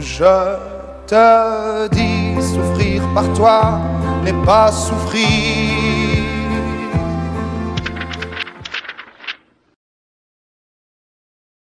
Je te dis, souffrir par toi n'est pas souffrir.